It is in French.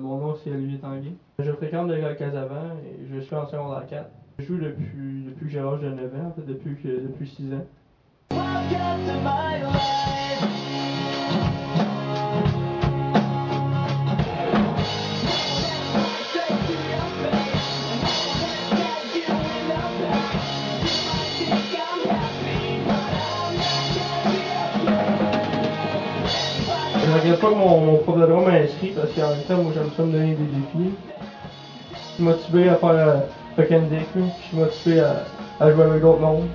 Mon nom c'est Olivier Tanguay. Je fréquente l'école Casavant et je suis en secondaire 4. Je joue depuis, depuis que j'ai l'âge de 9 ans, en fait depuis, depuis 6 ans. Je regrette pas que mon, mon prof de droit m'a inscrit parce qu'en même temps, moi j'aime ça me donner des défis. Je suis motivé à faire euh, fucking dick, je suis motivé à, à jouer avec d'autres mondes.